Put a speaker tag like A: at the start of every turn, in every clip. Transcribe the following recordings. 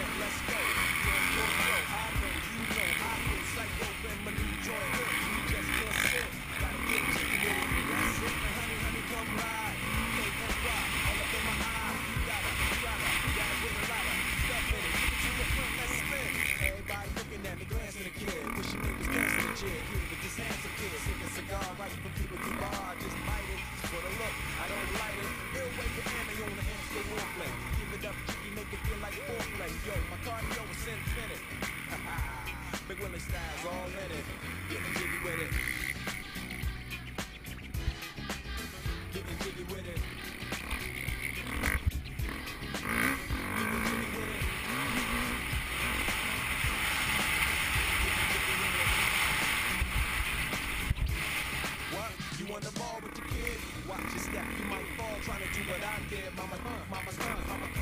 A: Let's go. on the mall with the kid. Watch your step, you might fall trying to do what I did. Mama, uh, mama, uh, mama.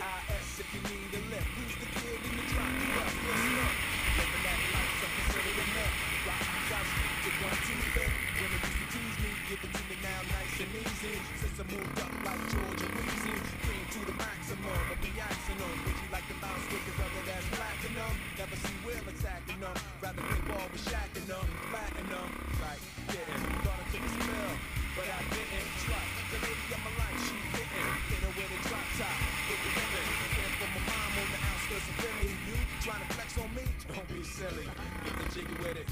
A: L-I-S if you need a lift. Who's the kid in the drop? Bust, the up. Living that life, so consider it enough. Rock South Street with one, two, fit. Women used to tease me, give it to me now nice and easy. Since I moved up like Georgia Wheezy, cream to the maximum. of the action on them. Would you like to bounce with your rubber that's platinum? Never see Will attacking them. Rather play ball with Shaq and them. Flatten them. Right, yeah. Thought I took a spell, but I didn't. silly Get the jiggy with it.